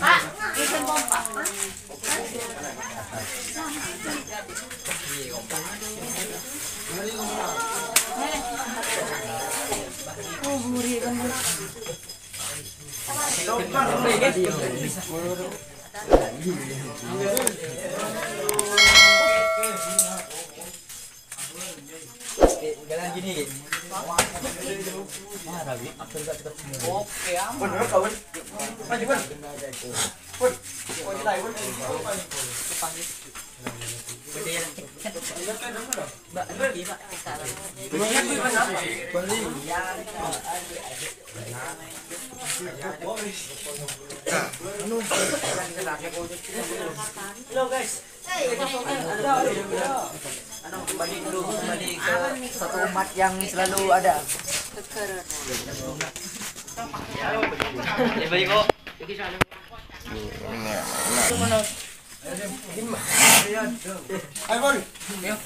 Pak, isin pompa. Oke, aman. Hello guys. Ano balik lu balik satu umat yang selalu ada. Iba ko. Ayo.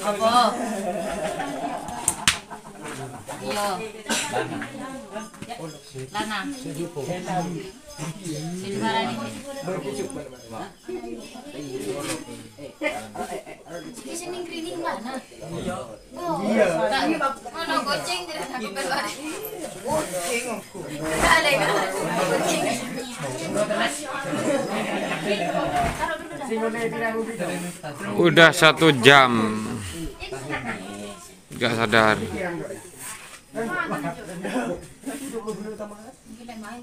Apa? Iya. Lana. Silvara ni. Di sini cleaning mana? Oh. Iya. Mana goceng tidak aku keluar. Goceng aku. Ada kan? Goceng. Taruh. Udah satu jam. Gak sadar. Gila main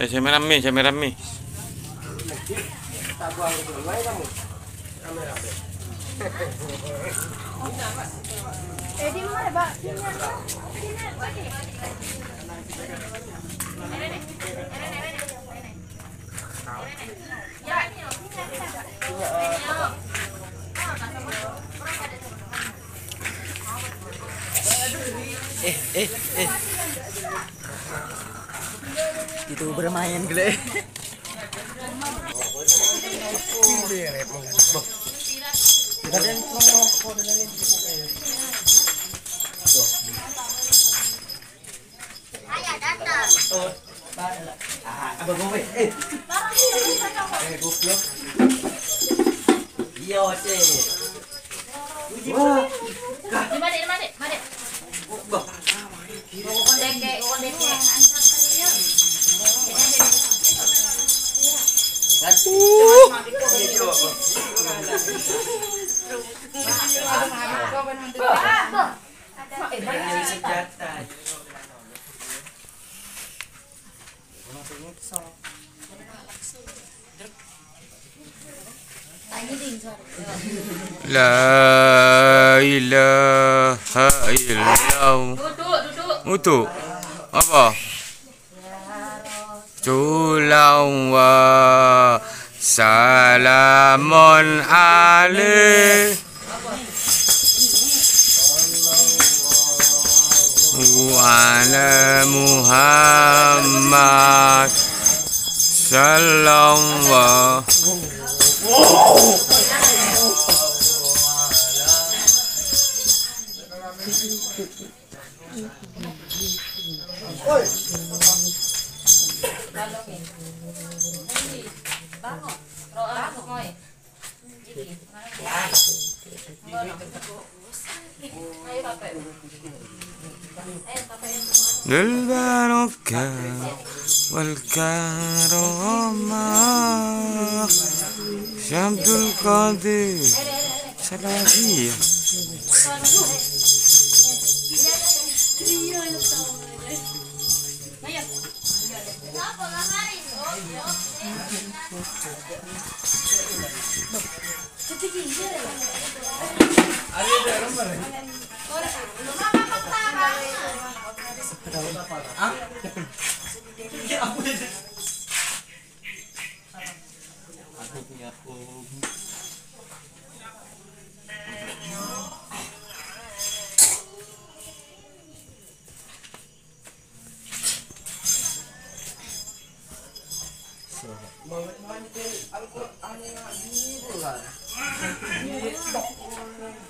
eh. Saya merah mie, saya merah mie. Eh, di mana, Pak? Eh. Itu bermain gile. Abang gue, eh, eh. Iya. Wah, Di mana, di mana, mana? bah. لا إله إلا الله mutu apa Tulang wa salamun alaih وعلى محمد صلى الله Thank you. Oy! Balongin. Hindi. Bango. Bango والكرامة القدير Ada yang Yeah.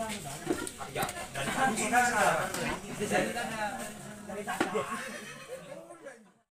dari dari